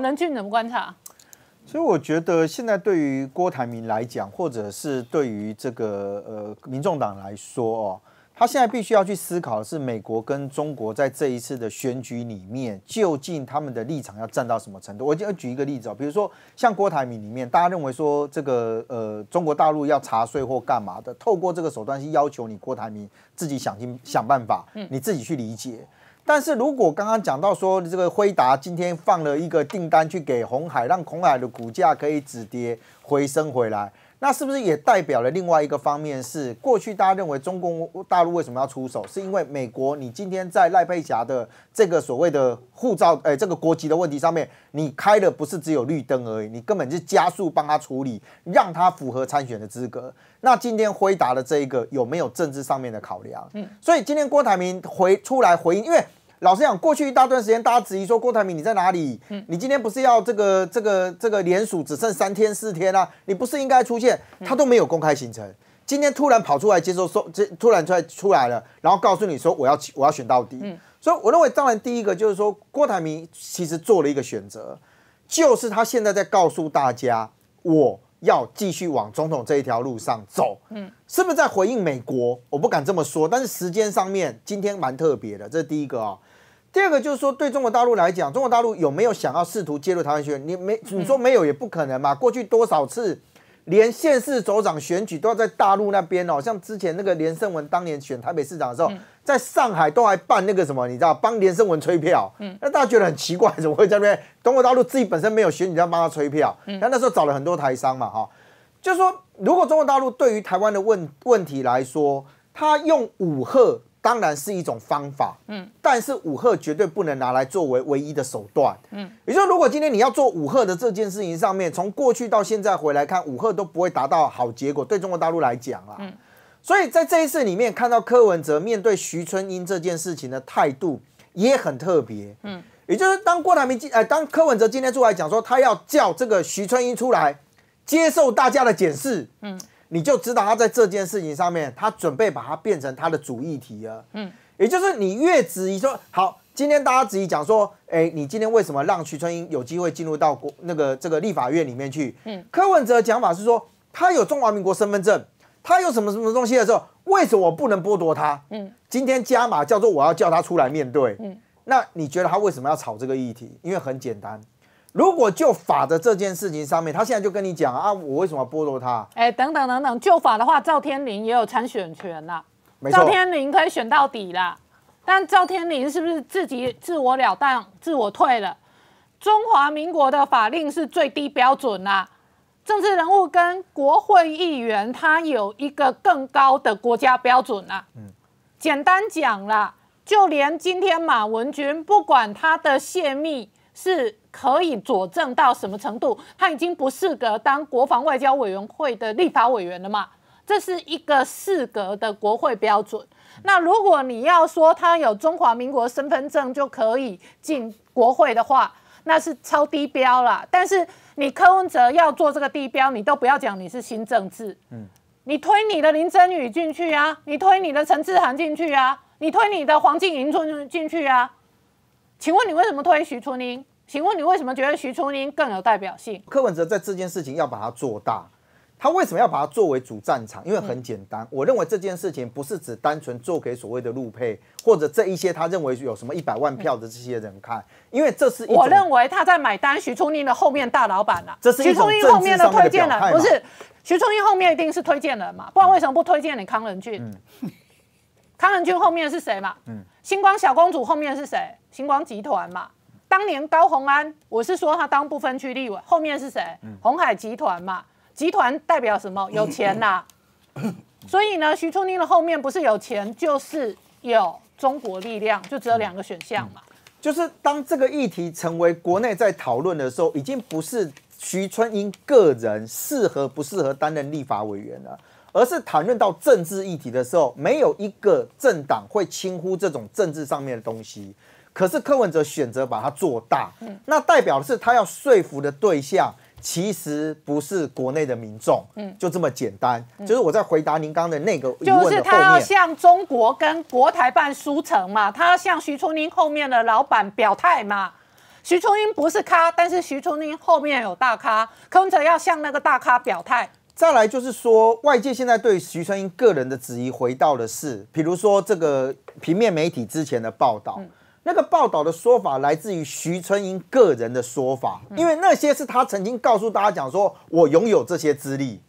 任俊怎么观察？所以我觉得现在对于郭台铭来讲，或者是对于这个呃民众党来说哦，他现在必须要去思考的是美国跟中国在这一次的选举里面，究竟他们的立场要站到什么程度？我就要举一个例子哦，比如说像郭台铭里面，大家认为说这个呃中国大陆要查税或干嘛的，透过这个手段去要求你郭台铭自己想尽想办法，你自己去理解。但是如果刚刚讲到说这个辉达今天放了一个订单去给红海，让红海的股价可以止跌回升回来，那是不是也代表了另外一个方面？是过去大家认为中共大陆为什么要出手？是因为美国你今天在赖佩霞的这个所谓的护照，哎，这个国籍的问题上面，你开的不是只有绿灯而已，你根本是加速帮他处理，让他符合参选的资格。那今天辉达的这一个有没有政治上面的考量？嗯，所以今天郭台铭回出来回应，因为。老实讲，过去一大段时间，大家质疑说郭台铭你在哪里？嗯，你今天不是要这个这个这个联署只剩三天四天啊？你不是应该出现？他都没有公开行程，今天突然跑出来接受说，这突然出来出来了，然后告诉你说我要我要选到底。嗯，所以我认为，当然第一个就是说，郭台铭其实做了一个选择，就是他现在在告诉大家，我要继续往总统这一条路上走。嗯，是不是在回应美国？我不敢这么说，但是时间上面今天蛮特别的，这是第一个啊。第二个就是说，对中国大陆来讲，中国大陆有没有想要试图介入台湾选？你没，你说没有也不可能嘛。过去多少次，连县市首长选举都要在大陆那边哦，像之前那个连胜文当年选台北市长的时候，在上海都还办那个什么，你知道，帮连胜文吹票。嗯，那大家觉得很奇怪，怎么会在那边？中国大陆自己本身没有选举，要帮他吹票。嗯，那那时候找了很多台商嘛，哈，就是说，如果中国大陆对于台湾的问问题来说，他用武赫。当然是一种方法，嗯，但是武赫绝对不能拿来作为唯一的手段，嗯，也就是说，如果今天你要做武赫的这件事情上面，从过去到现在回来看，武赫都不会达到好结果，对中国大陆来讲啊，嗯，所以在这一次里面看到柯文哲面对徐春英这件事情的态度也很特别，嗯，也就是当郭台铭今，哎，当柯文哲今天出来讲说他要叫这个徐春英出来接受大家的检视，嗯。你就知道他在这件事情上面，他准备把它变成他的主议题了。嗯，也就是你越质疑说好，今天大家质疑讲说，哎，你今天为什么让徐春英有机会进入到国那个这个立法院里面去？嗯，柯文哲的讲法是说，他有中华民国身份证，他有什么什么东西的时候，为什么我不能剥夺他？嗯，今天加码叫做我要叫他出来面对。嗯，那你觉得他为什么要炒这个议题？因为很简单。如果就法的这件事情上面，他现在就跟你讲啊，我为什么要剥夺他？哎，等等等等，就法的话，赵天麟也有参选权啦。赵天麟可以选到底啦。但赵天麟是不是自己自我了当、自我退了？中华民国的法令是最低标准啦。政治人物跟国会议员，他有一个更高的国家标准啦。嗯，简单讲啦，就连今天马文君，不管他的泄密是。可以佐证到什么程度？他已经不适合当国防外交委员会的立法委员了嘛？这是一个适格的国会标准。那如果你要说他有中华民国身份证就可以进国会的话，那是超低标了。但是你柯文哲要做这个地标，你都不要讲你是新政治，嗯，你推你的林真宇进去啊，你推你的陈志涵进去啊，你推你的黄静莹进进去啊？请问你为什么推徐春英？请问你为什么觉得徐春英更有代表性？柯文哲在这件事情要把它做大，他为什么要把它作为主战场？因为很简单，我认为这件事情不是只单纯做给所谓的陆配或者这一些他认为有什么一百万票的这些人看，因为这是我认为他在买单徐春英的后面大老板啊，这是徐春英后面的推荐人，不是徐春英后面一定是推荐人嘛？不然为什么不推荐你康仁俊？康仁俊后面是谁嘛？嗯，星光小公主后面是谁？星光集团嘛？当年高鸿安，我是说他当不分区立委，后面是谁？红海集团嘛，集团代表什么？有钱呐。所以呢，徐春英的后面不是有钱，就是有中国力量，就只有两个选项嘛。就是当这个议题成为国内在讨论的时候，已经不是徐春英个人适合不适合担任立法委员了，而是谈论到政治议题的时候，没有一个政党会轻忽这种政治上面的东西。可是柯文哲选择把它做大，那代表的是他要说服的对象其实不是国内的民众，嗯，就这么简单。就是我在回答您刚的那个疑问就是他要向中国跟国台办书城嘛，他要向徐春英后面的老板表态嘛。徐春英不是咖，但是徐春英后面有大咖，柯文哲要向那个大咖表态。再来就是说，外界现在对徐春英个人的质疑回到的是，比如说这个平面媒体之前的报道，那个报道的说法来自于徐春英个人的说法，因为那些是他曾经告诉大家讲说，我拥有这些资历。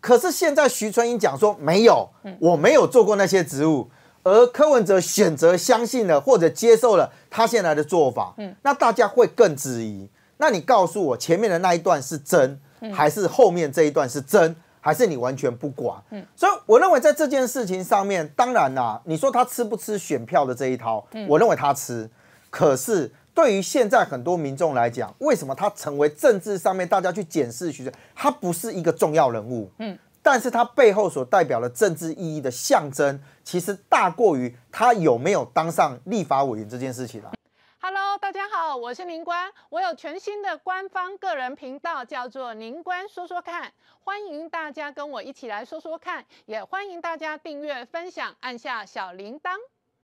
可是现在徐春英讲说没有，我没有做过那些职务，而柯文哲选择相信了或者接受了他现在的做法，那大家会更质疑。那你告诉我前面的那一段是真，还是后面这一段是真，还是你完全不管？嗯所以我认为在这件事情上面，当然啦，你说他吃不吃选票的这一套，我认为他吃，可是。对于现在很多民众来讲，为什么他成为政治上面大家去检视徐春，他不是一个重要人物，嗯，但是他背后所代表的政治意义的象征，其实大过于他有没有当上立法委员这件事情了。哦，我是林官，我有全新的官方个人频道，叫做林官说说看，欢迎大家跟我一起来说说看，也欢迎大家订阅、分享，按下小铃铛。